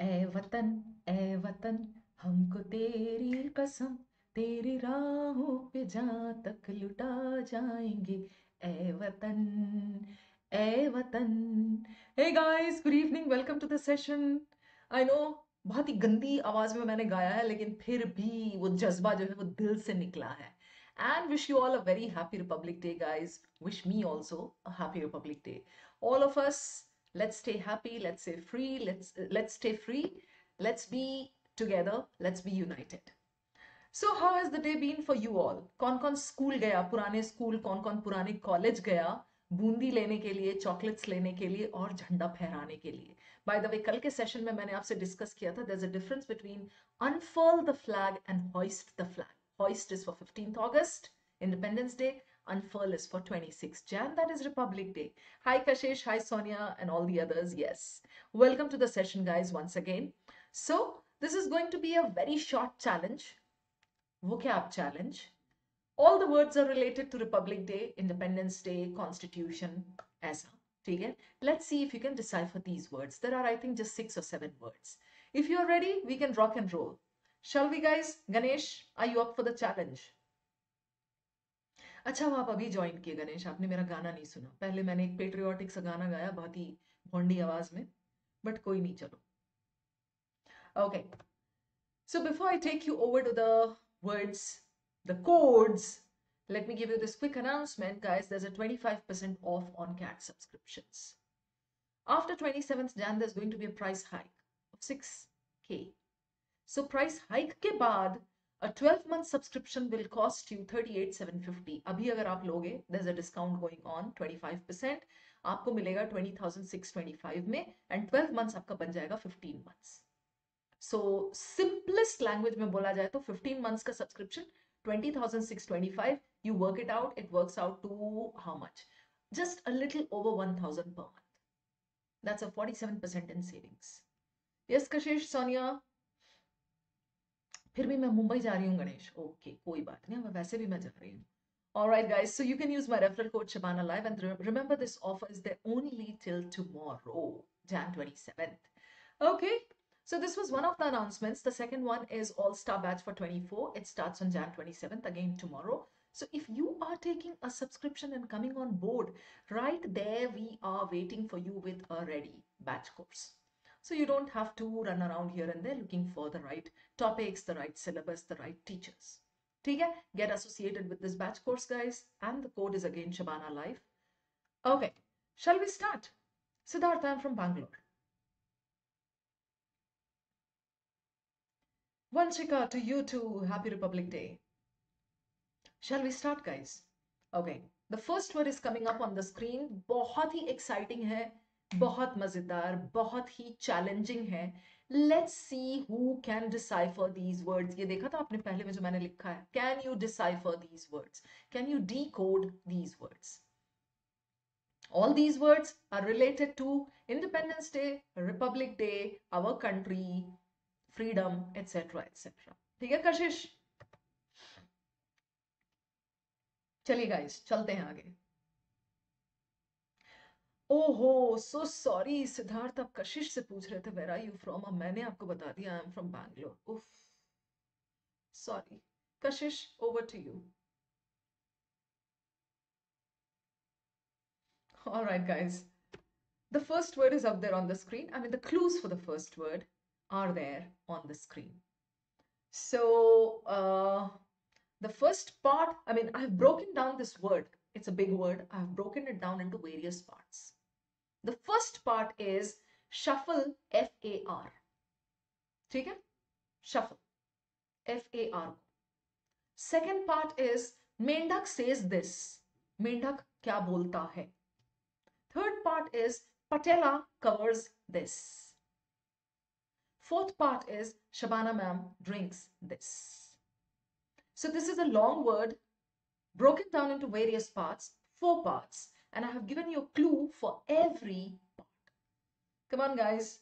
ए वतन ए वतन, हमको तेरी कसम, तेरी राहों पे जहाँ तक लुटा जाएँगे। ए वतन ए वतन। Hey guys good evening welcome to the session I know बहुत ही गंदी आवाज़ में मैंने गाया है, लेकिन फिर भी वो जज्बा जो है वो दिल से निकला है। And wish you all a very happy republic day, guys. Wish me also a happy republic day. All of us let's stay happy let's stay free let's let's stay free let's be together let's be united so how has the day been for you all कौन कौन school गया पुराने school कौन कौन पुराने college गया बूंदी लेने के लिए चॉकलेट्स लेने के लिए और झंडा फहराने के लिए बाय द वे कल के सेशन में मैंने आपसे डिस्कस किया था there is a difference between unfurl the flag and hoist the flag hoist is for 15th August, Independence Day, unfurl is for 26 Jan, that is Republic Day. Hi Kashish, hi Sonia, and all the others. Yes, welcome to the session, guys, once again. So, this is going to be a very short challenge, vocab challenge. All the words are related to Republic Day, Independence Day, Constitution, as okay? Let's see if you can decipher these words. There are, I think, just six or seven words. If you're ready, we can rock and roll. Shall we guys? Ganesh, are you up for the challenge? अच्छा वो आप अभी join किए गणेश, आपने मेरा गाना नहीं सुना। पहले मैंने एक पेट्रियोटिक सा गाना गाया, बहुत ही भोंडी आवाज़ में बट कोई नहीं, चलो। Okay so before I take you over to the the codes let me give you this quick announcement guys there is a 25% off on CAT subscriptions after 27th Jan there going to be price hike of 6k so price hike के बाद a 12 month subscription will cost you 38,750. अभी अगर आप लोगे there's a discount going on 25%. आपको मिलेगा 20,625 में and 12 months आपका बन जाएगा 15 months. So simplest language में बोला जाए तो 15 months का subscription 20,625. You work it out, it works out to how much? Just a little over 1,000 per month. That's a 47% in savings. Yes, Kashish, Sonia, फिर भी मैं मुंबई जा रही हूँ गणेश ओके कोई बात नहीं वैसे भी मैं जा रही हूँ All right, guys. So you can use my referral code Shabana Live, and re remember this offer is there only till tomorrow, Jan 27th. Okay. So this was one of the announcements. The second one is All Star Batch for 24. It starts on Jan 27th again tomorrow. So if you are taking a subscription and coming on board, right there we are waiting for you with a ready batch course. So you don't have to run around here and there looking for the right topics, the right syllabus, the right teachers. Okay, get associated with this batch course, guys. And the code is again Shabana Live. Okay, shall we start? Siddhartha, I'm from Bangalore. Vanshika, to you too. Happy Republic Day. Shall we start, guys? Okay, the first word is coming up on the screen. बहुत ही exciting है. बहुत मज़ेदार, बहुत ही challenging है। Let's see who can decipher these words ये देखा था आपने पहले में जो मैंने लिखा है। Can you decipher these words can you decode these words all these words are related to independence day, republic day, our country, freedom etc etc ठीक है, कशिश? चलिए गाइस चलते हैं आगे। ओहो सो सॉरी सिद्धार्थ आप कशिश से पूछ रहे थे वेर आर यू फ्रॉम अब मैंने आपको बता दिया आई एम फ्रॉम बैंगलोर उफ sorry Kashish over to you all right guys the first word is up there on the screen i mean the clues for the first word are there on the screen so uh, the first part i mean i've broken down this word it's a big word i've broken it down into various parts the first part is shuffle f a r ठीक है shuffle f a r second part is मेंढक says this मेंढक क्या बोलता है third part is patella covers this fourth part is shabana ma'am drinks this so this is a long word broken down into various parts four parts And I have given you a clue for every part. Come on, guys.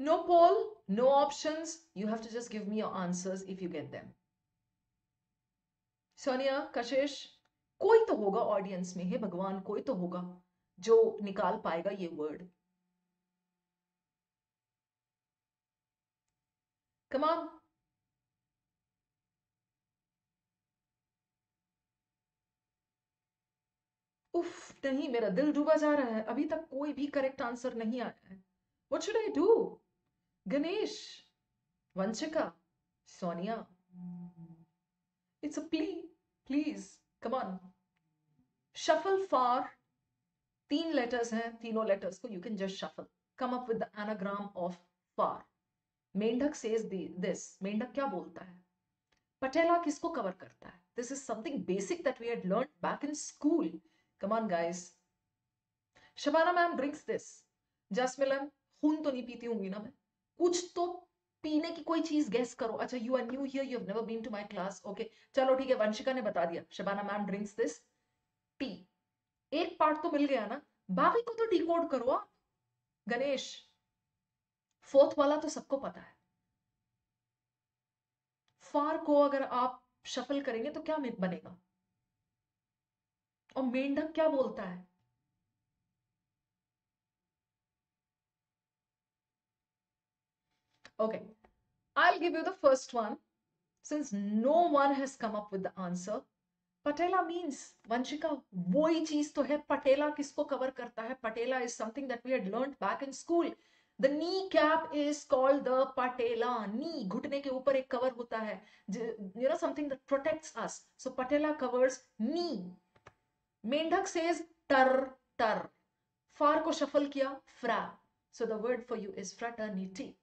No poll, no options. You have to just give me your answers if you get them. Sonia कशिश कोई तो होगा audience में हे भगवान कोई तो होगा जो निकाल पाएगा ये वर्ड कमान उफ नहीं, मेरा दिल डूबा जा रहा है। अभी तक कोई भी करेक्ट आंसर नहीं आया है। What should I do Ganesh, Vanshika, Sonia. It's a plea please come on shuffle for तीन लेटर्स हैं, तीनों लेटर्स को you can just shuffle come up with anagram of far मेंढक सेज दिस मेंढक क्या बोलता है? पटेला किसको कवर करता है? This is something basic that we had learn back in school come on guys Shabana ma'am drinks this Jasmilan खून तो नहीं पीती होंगी ना मैं। कुछ तो पीने की कोई चीज़ गेस करो। अच्छा you are new here you have never been to my class okay चलो, ठीक है, वंशिका ने बता दिया। Shabana ma'am drinks this tea एक पार्ट तो मिल गया ना। बाकी को तो डिकोड करो आप गणेश फोर्थ वाला तो सबको पता है। फार को अगर आप शफल करेंगे तो क्या बनेगा? और मेंढक क्या बोलता है? Okay I give you the first one since no one has come up with the answer patella means Vanshika वो ही चीज़ तो है, पटेला किसको कवर करता है? Patella is something that we had learn back in school The knee cap is called the patela. Knee घुटने के ऊपर एक कवर होता है you know something that protects us. So patela covers knee. मेंढक says tar tar. फार को shuffle किया fra. So the word for you is fraternity.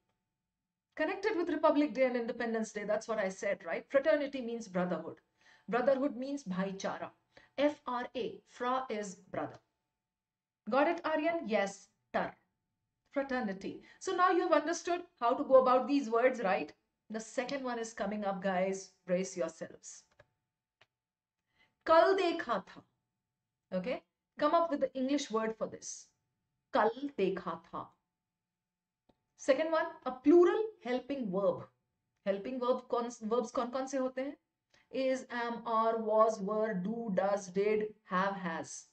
Connected with Republic Day and Independence Day, that's what I said, right? Fraternity means brotherhood. Brotherhood means bhaichara. F-R-A, fra is brother. Got it, Aryan? Yes, tar. fraternity. So now you have understood how to go about these words, right? The second one is coming up, guys. Brace yourselves. Kal dekha tha. Okay? Come up with the English word for this. Kal dekha tha. Second one, a plural helping verb. Helping verb, cons, verbs kon kon se hote hain? Is, am, are, was, were, do, does, did, have, has.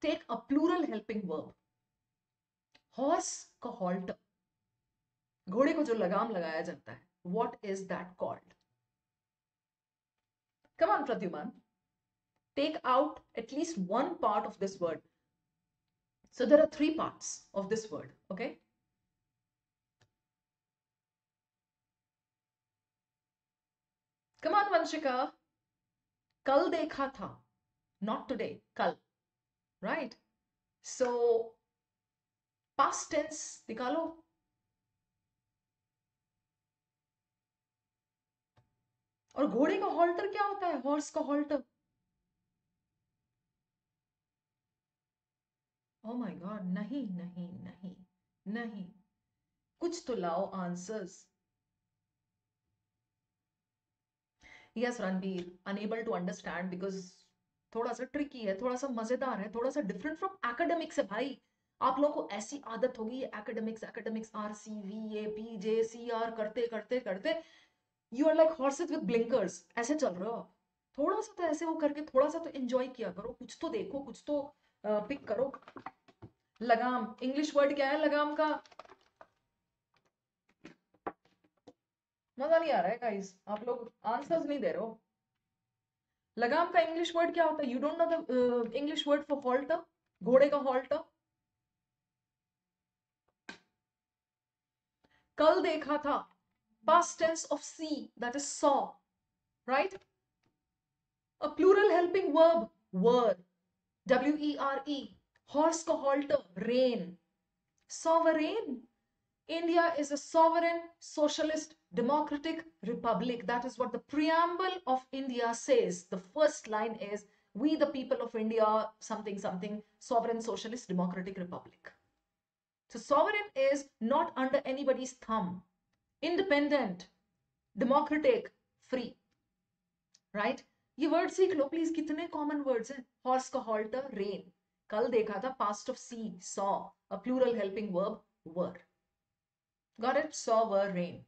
Take a plural helping verb. Horse का halter घोड़े को जो लगाम लगाया जाता है what is that called come on Pradyuman take out at least one part of this word so there are three part of this word okay come on Vanshika कल देखा था नॉट टूडे कल राइट सो past tense निकालो. और घोड़े का halter क्या होता है? हॉर्स का हॉल्टर ओ माय गॉड नहीं नहीं नहीं नहीं। कुछ तो लाओ answers yes Ranbir unable to understand because थोड़ा सा ट्रिकी है, थोड़ा सा मज़ेदार है, थोड़ा सा डिफरेंट फ्रॉम एकेडमिक्स है भाई। आप लोगों को ऐसी आदत होगी academics academics R C V A P J C R करते करते करते you are like horses with blinkers ऐसे चल रहे हो। थोड़ा सा तो ऐसे वो करके थोड़ा सा तो एंजॉय किया करो। कुछ तो देखो, कुछ तो पिक करो। लगाम। इंग्लिश वर्ड क्या है लगाम का? मज़ा नहीं आ रहा है गाइस आप लोग आंसर्स नहीं दे रहे हो। लगाम का इंग्लिश वर्ड क्या होता है? You don't know the English word for halter घोड़े का हॉल्टर कल देखा था past tense of see that is saw right? A plural helping verb were w e r e horse ka halter rein. Sovereign. India is a sovereign socialist democratic republic. That is what the preamble of india says. The first line is we the people of india something something sovereign socialist democratic republic. So sovereign is not under anybody's thumb, independent, democratic, free. Right? ये word सीख लो please कितने common words हैं? Horse, का rein? Rain कल देखा था past of see saw a plural helping verb got it? Saw were rein.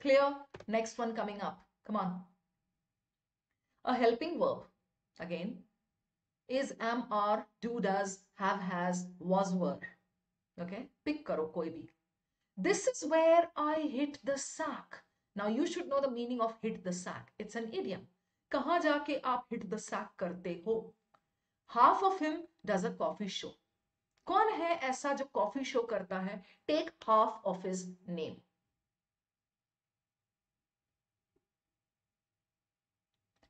Clear? Next one coming up. Come on. A helping verb. Again. Is am are do does have has was were. Okay pick karo koi bhi this is where i hit the sack now you should know the meaning of hit the sack it's an idiom kahan jaake aap hit the sack karte ho half of him does a coffee show कौन है ऐसा जो coffee show करता है take half of his name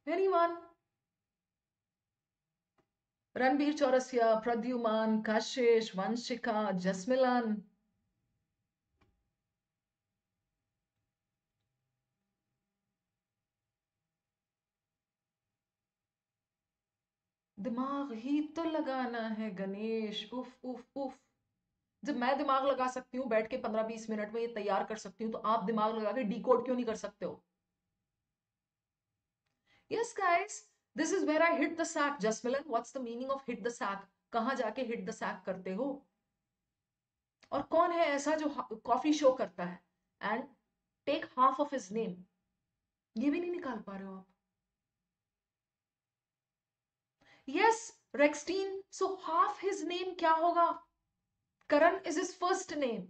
Anyone? Ranbir Chaurasia Pradyuman Kashish, Vanshika Jasmilan. दिमाग ही तो लगाना है गणेश। उफ उफ उफ। जब मैं दिमाग लगा सकती हूँ बैठ के पंद्रह बीस मिनट में ये तैयार कर सकती हूँ तो आप दिमाग लगा के डीकोड क्यों नहीं कर सकते हो? Yes guys this is where I hit the sack Jasmilan what's the meaning of hit the sack कहाँ जाके हिट द सैक करते हो? और कौन है ऐसा जो कॉफ़ी शो करता है? And take half of his name ये भी नहीं निकाल पा रहे हो आप। Yes Rexine so half his name क्या होगा? Karan is his first name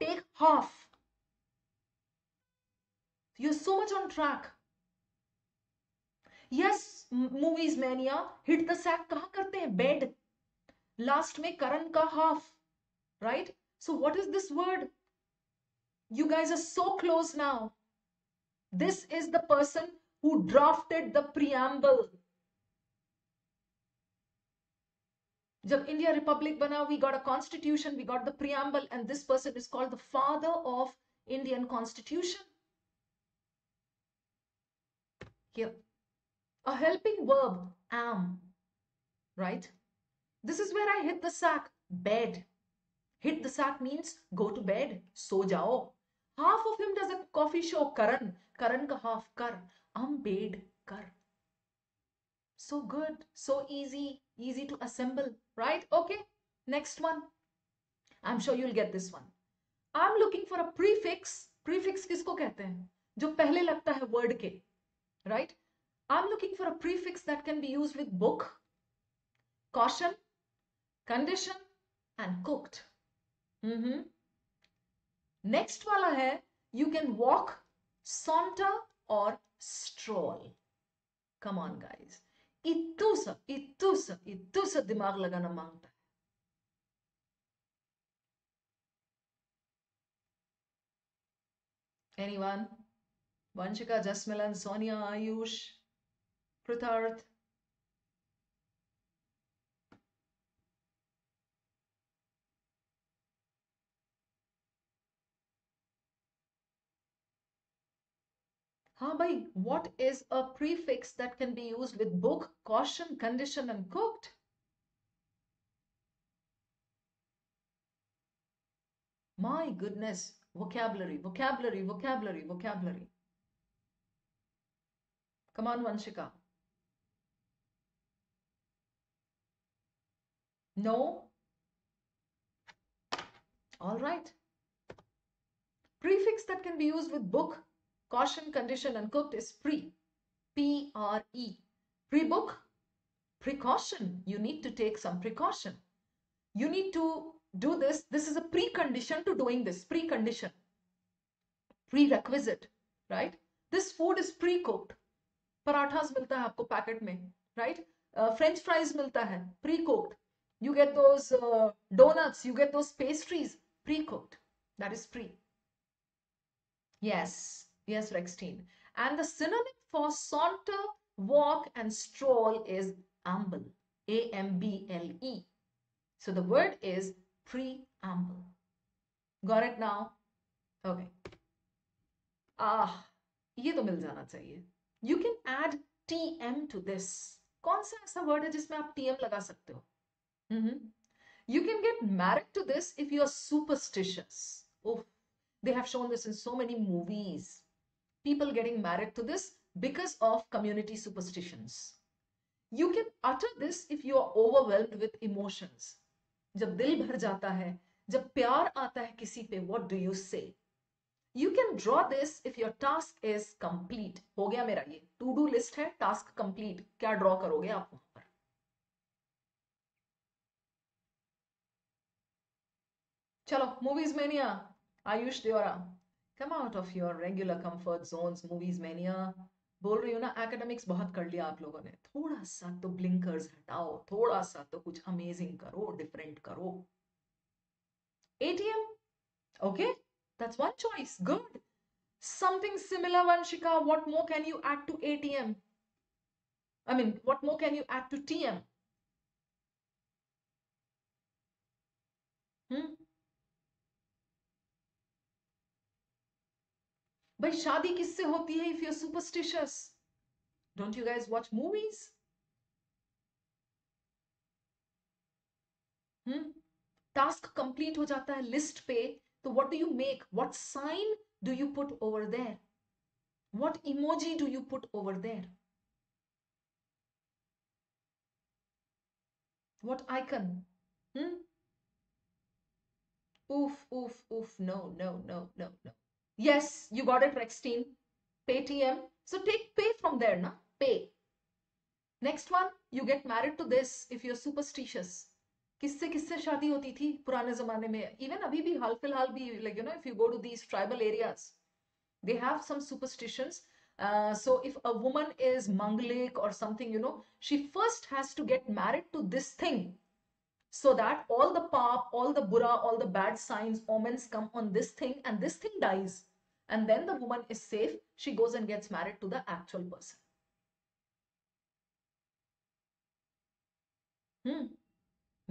take half you so much on track yes movies mania hit the sack कहा करते हैं बेड लास्ट में करण का half right so what is this word you guys are so close now this is the person who drafted the preamble जब India republic बना we got a constitution we got the preamble and this person is called the father of Indian constitution here a helping verb am right? This is where i hit the sack bed. Hit the sack means go to bed so jao. Half of him does a coffee show karan. Karan ka half kar am bed kar. So good so easy easy to assemble right? Okay next one. I'm sure you'll get this one. I'm looking for a prefix. Prefix kisko kehte hain jo pehle lagta hai word ke right I'm looking for a prefix that can be used with book, caution, condition, and cooked. Mm-hmm. Next wala hai, you can walk, saunter, or stroll. Come on, guys. इतू सा इतू सा इतू सा दिमाग लगाना मांगता है Anyone? Vanshika, Jasmilan, Sonia, Ayush, retard Habai, what is a prefix that can be used with book, caution, condition and cooked? My goodness, vocabulary, vocabulary, vocabulary, vocabulary. Come on, Vanshika. No? All right. Prefix that can be used with book, caution, condition, and cooked is pre. Pre book, precaution. You need to take some precaution. You need to do this. This is a precondition to doing this. Precondition. Prerequisite, right? This food is pre cooked. Parathas milta hai aapko packet mein, right? Uh, French fries milta hai, pre cooked You get those uh, donuts, you get those pastries pre-cooked. That is free. Yes, yes, Rextine. And the synonym for saunter, walk, and stroll is amble. A-M-B-L-E. So the word is preamble. Got it now? Okay. Ah, ये तो मिल जाना चाहिए. You can add TM to this. कौन सा ऐसा word है जिसमें आप TM लगा सकते हो? Mm-hmm. You can get married to this if you are superstitious. Oh, they have shown this in so many movies. People getting married to this because of community superstitions. You can utter this if you are overwhelmed with emotions. जब दिल भर जाता है जब प्यार आता है किसी पे what do you say you can draw this if your task is complete हो गया मेरा ये to do list है task complete क्या draw करोगे आप चलो movies mania Ayush Devra come out of your regular comfort zone movies mania बोल रही हूँ ना एकेडमिक्स बहुत कर लिया आप लोगों ने। थोड़ा सा तो ब्लिंकर्स हटाओ, थोड़ा सा तो कुछ अमेजिंग करो डिफरेंट करो। ATM okay that's one choice good something similar Vanshika what more can you add to ATM I mean what more can you add to TM hmm भाई, शादी किससे होती है if you superstitious don't you guys watch movies hmm task complete हो जाता है list पे तो what do you make what sign do you put over there what emoji do you put over there what icon? Hmm? Oof oof oof, no no no no no. Yes, you got it, Rextine. Paytm. So take pay from there, na? Pay. Next one, you get married to this if you're superstitious. किससे किससे शादी होती थी पुराने जमाने में even अभी भी हाल फिलहाल भी like you know if you go to these tribal areas they have some superstitions uh, so if a woman is manglik or something you know she first has to get married to this thing so that all the pop, all the bura, all the bad signs, omens come on this thing and this thing dies. And then the woman is safe. She goes and gets married to the actual person. Hmm.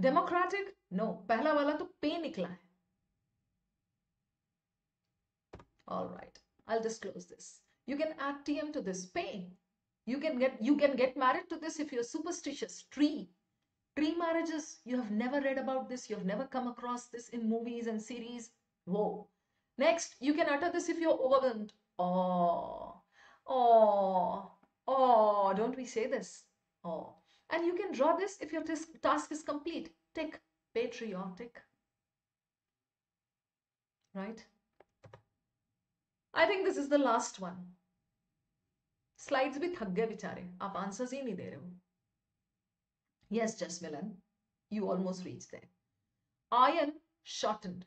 Democratic? No. Pehla wala to pay nikla hai. All right. I'll disclose this. You can add TM to this. Pay. You can get you can get married to this if you're superstitious. Tree Tree marriages, you have never read about this, you have never come across this in movies and series. Whoa. Next, you can utter this if you're overwhelmed. Oh, oh, oh, don't we say this? Oh. And you can draw this if your task is complete. Tick, patriotic. Right? I think this is the last one. Slides भी थक गए बेचारे आप answers ही नहीं दे रहे हो Yes, Jasmilan, you almost reached there. Iron shortened.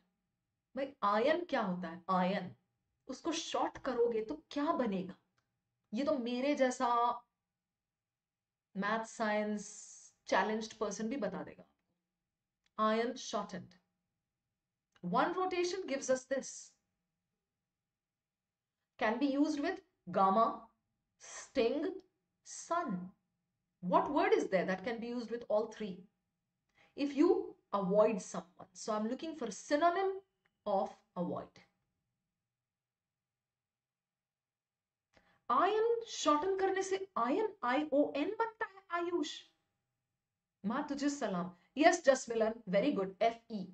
भाई ion क्या होता है आयन उसको शॉर्ट करोगे तो क्या बनेगा ये तो मेरे जैसा मैथ साइंस चैलेंज्ड पर्सन भी बता देगा iron shortened. One rotation gives us this. Can be used with gamma, sting, sun. What word is there that can be used with all three? If you avoid someone, so I'm looking for a synonym of avoid. Iron shorten करने से ion आई ओ N बनता है आयुष मां तुझे सलाम yes जसमिलन very good F E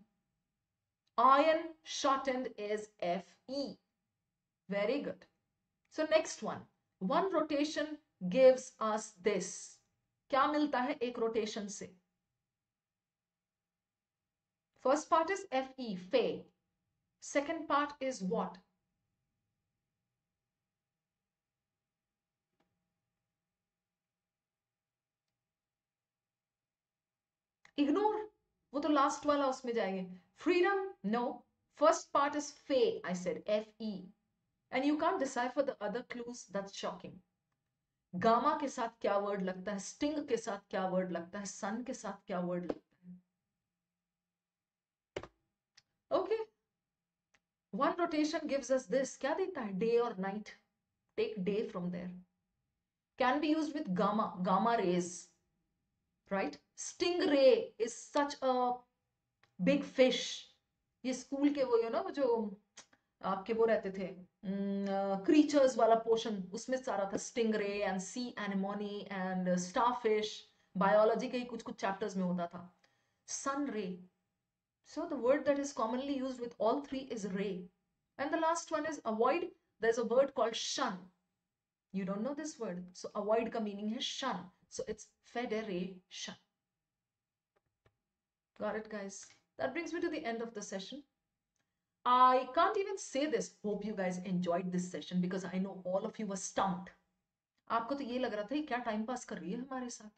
iron shortened is fe very good so next one one rotation gives us this क्या मिलता है एक रोटेशन से? First part is F E fe second part is what ignore वो तो last वाला उसमें जाएँगे. Freedom no first part is fe I said F E and you can decide for the other clues that's shocking gamma के साथ क्या word लगता है? स्टिंग के साथ क्या वर्ड लगता है? सन के साथ क्या वर्ड लगता है? Okay one rotation gives us this क्या देता है? डे और night take day from there can be used with gamma gamma rays right stingray is such a big fish ये स्कूल के वो यू नो जो आपके वो रहते थे क्रीचर्स uh, वाला पोर्शन उसमें सारा था stingray and sea anemone and starfish biology के ही कुछ कुछ चैप्टर्स में होता था। Sun ray so the word that is commonly use with all three is ray and the last one is avoid the is a word called shun you don't know this word so avoid का meaning है shun so it's federation got it guys? That brings me to the end of the session I can't even say this. Hope you guys enjoyed this session because I know all of you were stumped. आपको तो ये लग रहा था क्या time pass कर रही है हमारे साथ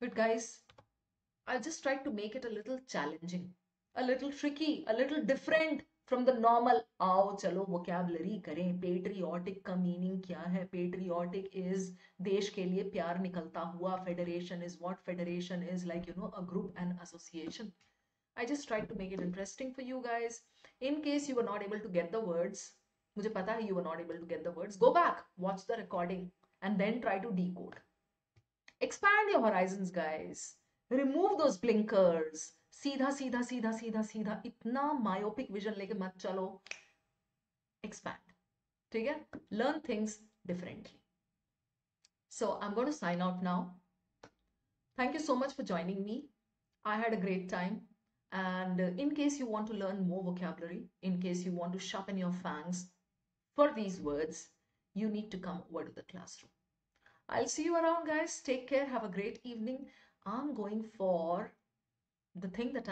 But guys, I just tried to make it a little challenging, a little tricky, a little different from the normal आओ चलो vocabulary करें patriotic का meaning क्या है patriotic is देश के लिए प्यार निकलता हुआ federation is what federation is like you know a group and association I just tried to make it interesting for you guys in case you were not able to get the words मुझे पता है you were not able to get the words go back watch the recording and then try to decode expand your horizons guys remove those blinkers सीधा सीधा सीधा सीधा सीधा इतना myopic vision लेके मत चलो एक्सपैंड ठीक है learn things differently so i'm going to sign out now thank you so much for joining me i had a great time and uh, in case you want to learn more vocabulary in case you want to sharpen your fangs for these words you need to come over to the classroom. I'll see you around guys. Take care. Have a great evening. I'm going for the thing that I